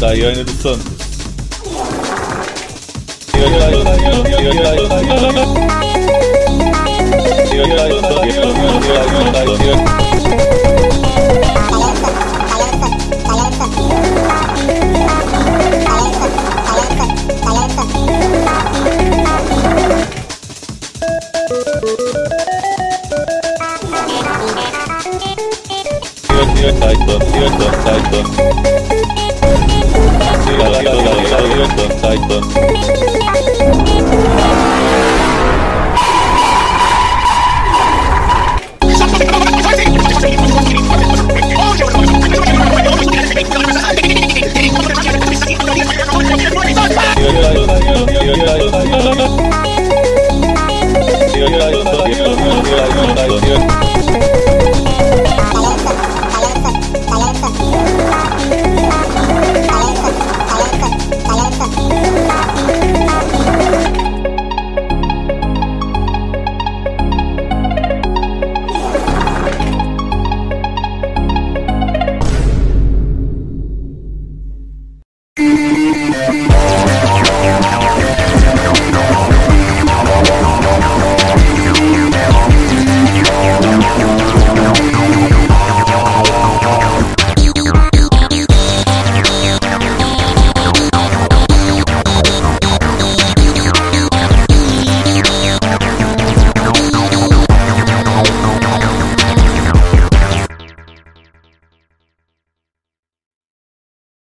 Daiane dos Santos. Tight up, tight up, tight up. Don't side, don't